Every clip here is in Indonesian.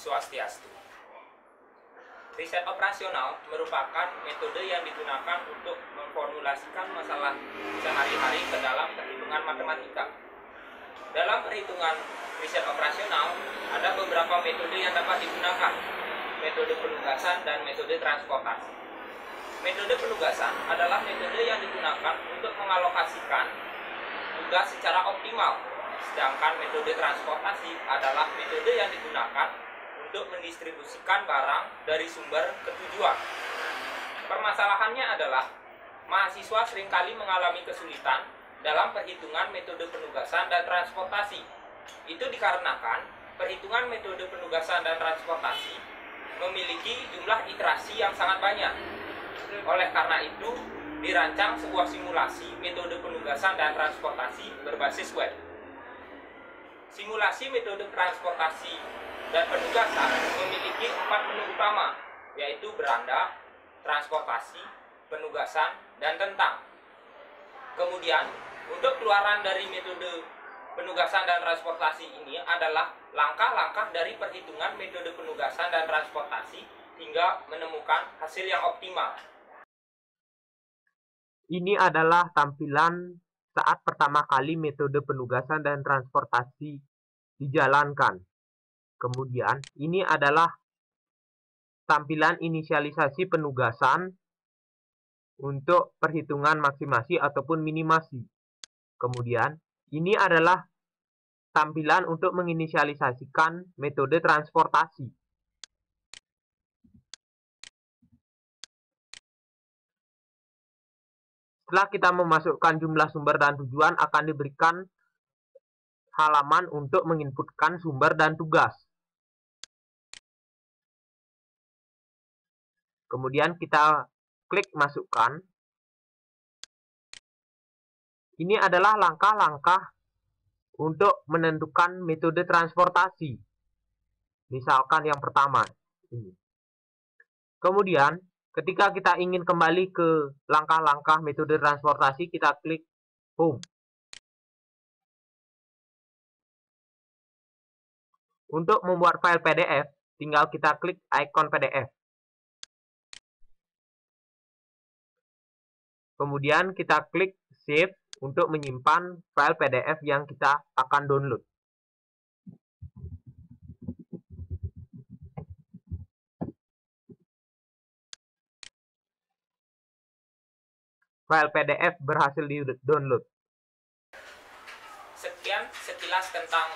Swastiastu. Riset operasional merupakan metode yang digunakan untuk memformulasikan masalah sehari-hari ke dalam perhitungan matematika. Dalam perhitungan riset operasional, ada beberapa metode yang dapat digunakan, metode penugasan dan metode transportasi. Metode penugasan adalah metode yang digunakan untuk mengalokasikan tugas secara optimal, sedangkan metode transportasi adalah metode yang digunakan untuk mendistribusikan barang dari sumber ke tujuan. Permasalahannya adalah mahasiswa sering kali mengalami kesulitan dalam perhitungan metode penugasan dan transportasi. Itu dikarenakan perhitungan metode penugasan dan transportasi memiliki jumlah iterasi yang sangat banyak. Oleh karena itu, dirancang sebuah simulasi metode penugasan dan transportasi berbasis web. Simulasi metode transportasi dan penugasan memiliki empat menu utama, yaitu beranda, transportasi, penugasan, dan tentang. Kemudian, untuk keluaran dari metode penugasan dan transportasi ini adalah langkah-langkah dari perhitungan metode penugasan dan transportasi hingga menemukan hasil yang optimal. Ini adalah tampilan saat pertama kali metode penugasan dan transportasi dijalankan. Kemudian, ini adalah tampilan inisialisasi penugasan untuk perhitungan maksimasi ataupun minimasi. Kemudian, ini adalah tampilan untuk menginisialisasikan metode transportasi. Setelah kita memasukkan jumlah sumber dan tujuan akan diberikan halaman untuk menginputkan sumber dan tugas. Kemudian kita klik masukkan. Ini adalah langkah-langkah untuk menentukan metode transportasi. Misalkan yang pertama. Ini. Kemudian, ketika kita ingin kembali ke langkah-langkah metode transportasi, kita klik Home. Untuk membuat file PDF, tinggal kita klik ikon PDF. Kemudian kita klik Save untuk menyimpan file PDF yang kita akan download. File PDF berhasil di-download. Sekian sekilas tentang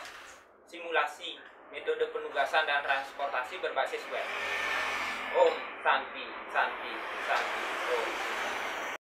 simulasi metode penugasan dan transportasi berbasis web. Om Santi, Santi, Santi, Om.